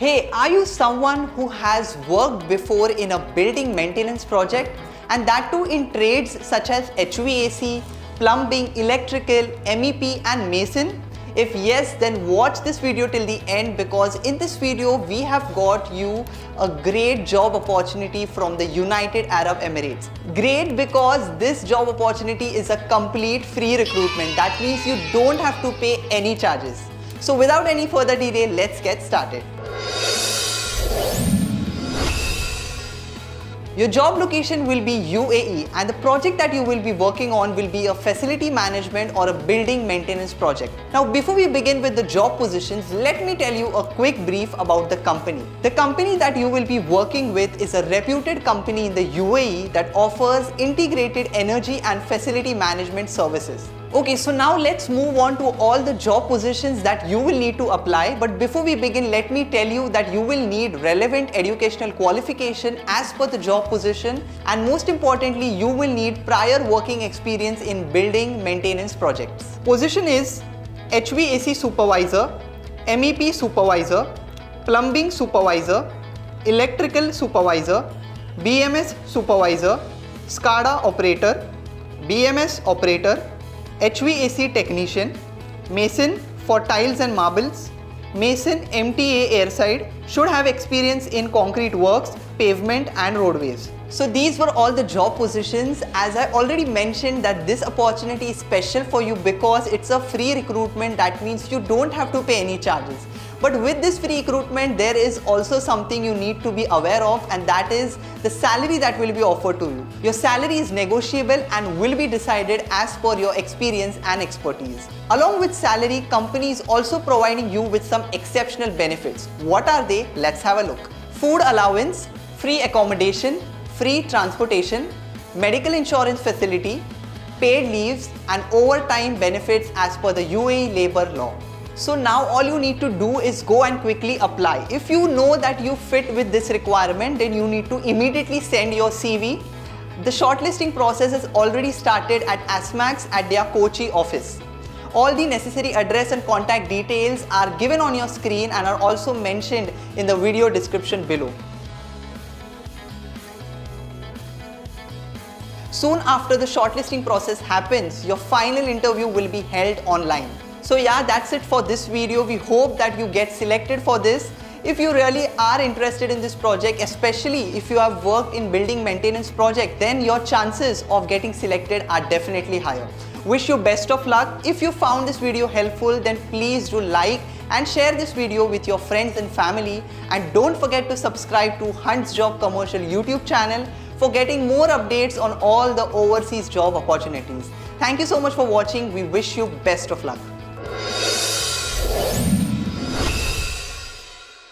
Hey, are you someone who has worked before in a building maintenance project and that too in trades such as HVAC, plumbing, electrical, MEP and mason? If yes, then watch this video till the end because in this video we have got you a great job opportunity from the United Arab Emirates. Great because this job opportunity is a complete free recruitment. That means you don't have to pay any charges. So without any further delay, let's get started. Your job location will be UAE and the project that you will be working on will be a facility management or a building maintenance project. Now before we begin with the job positions, let me tell you a quick brief about the company. The company that you will be working with is a reputed company in the UAE that offers integrated energy and facility management services. Okay, so now let's move on to all the job positions that you will need to apply. But before we begin, let me tell you that you will need relevant educational qualification as per the job position. And most importantly, you will need prior working experience in building maintenance projects. Position is HVAC supervisor, MEP supervisor, plumbing supervisor, electrical supervisor, BMS supervisor, SCADA operator, BMS operator, HVAC technician, mason for tiles and marbles, mason MTA airside should have experience in concrete works, pavement and roadways. So these were all the job positions. As I already mentioned that this opportunity is special for you because it's a free recruitment that means you don't have to pay any charges. But with this free recruitment, there is also something you need to be aware of and that is the salary that will be offered to you. Your salary is negotiable and will be decided as per your experience and expertise. Along with salary, company is also providing you with some exceptional benefits. What are they? Let's have a look. Food allowance, free accommodation, free transportation, medical insurance facility, paid leaves and overtime benefits as per the UAE labor law. So now all you need to do is go and quickly apply. If you know that you fit with this requirement, then you need to immediately send your CV. The shortlisting process has already started at ASMACS at their Kochi office. All the necessary address and contact details are given on your screen and are also mentioned in the video description below. Soon after the shortlisting process happens, your final interview will be held online. So yeah, that's it for this video. We hope that you get selected for this. If you really are interested in this project, especially if you have worked in building maintenance project, then your chances of getting selected are definitely higher. Wish you best of luck. If you found this video helpful, then please do like and share this video with your friends and family. And don't forget to subscribe to Huntsjob Commercial YouTube channel for getting more updates on all the overseas job opportunities. Thank you so much for watching. We wish you best of luck.